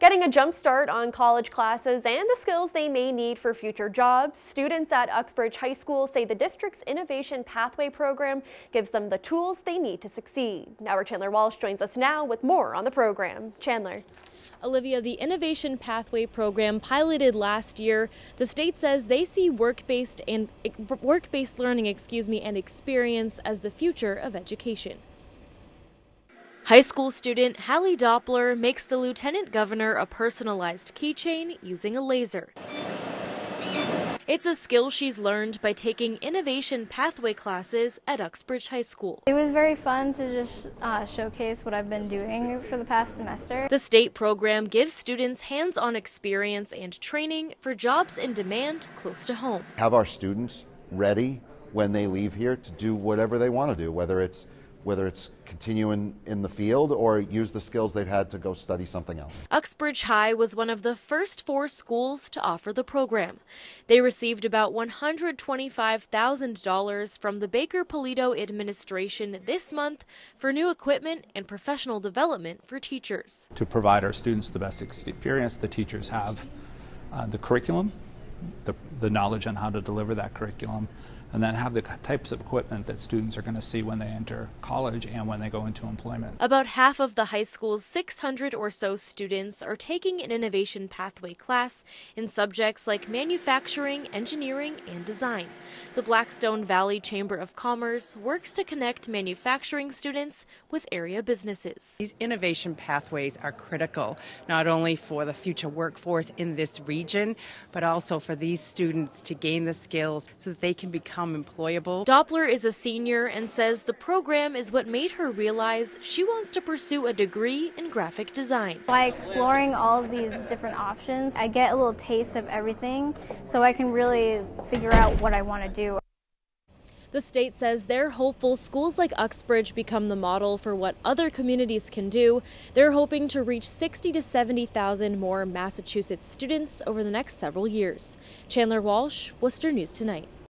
Getting a jump start on college classes and the skills they may need for future jobs, students at Uxbridge High School say the district's Innovation Pathway program gives them the tools they need to succeed. Now, our Chandler Walsh joins us now with more on the program. Chandler. Olivia, the Innovation Pathway program piloted last year. The state says they see work-based and work-based learning, excuse me, and experience as the future of education. High school student Hallie Doppler makes the lieutenant governor a personalized keychain using a laser. It's a skill she's learned by taking innovation pathway classes at Uxbridge High School. It was very fun to just uh, showcase what I've been doing for the past semester. The state program gives students hands-on experience and training for jobs in demand close to home. Have our students ready when they leave here to do whatever they want to do, whether it's whether it's continuing in the field or use the skills they've had to go study something else. Uxbridge High was one of the first four schools to offer the program. They received about $125,000 from the Baker Polito administration this month for new equipment and professional development for teachers. To provide our students the best experience, the teachers have uh, the curriculum, the, the knowledge on how to deliver that curriculum, and then have the types of equipment that students are going to see when they enter college and when they go into employment. About half of the high school's 600 or so students are taking an innovation pathway class in subjects like manufacturing, engineering, and design. The Blackstone Valley Chamber of Commerce works to connect manufacturing students with area businesses. These innovation pathways are critical not only for the future workforce in this region, but also for these students to gain the skills so that they can become become employable. Doppler is a senior and says the program is what made her realize she wants to pursue a degree in graphic design. By exploring all of these different options, I get a little taste of everything so I can really figure out what I want to do. The state says they're hopeful schools like Uxbridge become the model for what other communities can do. They're hoping to reach 60 to 70,000 more Massachusetts students over the next several years. Chandler Walsh, Worcester News Tonight.